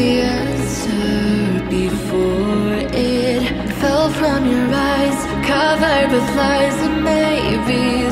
the answer before it fell from your eyes, covered with lies and maybe.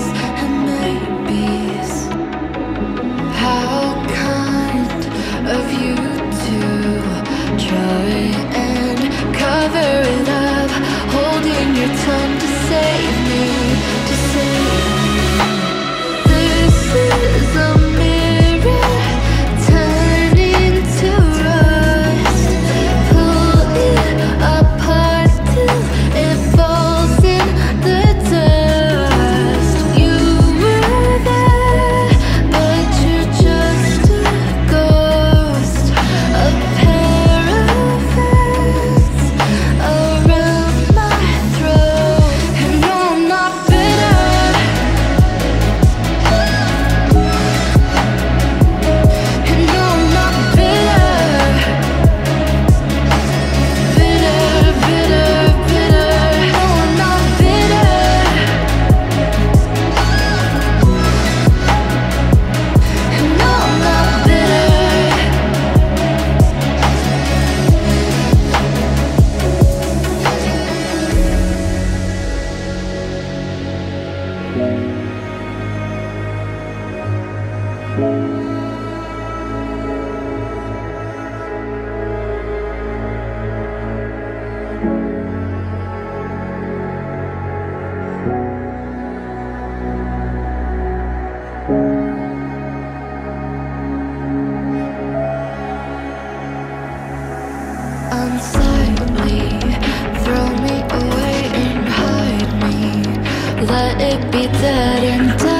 Let it be dead and done.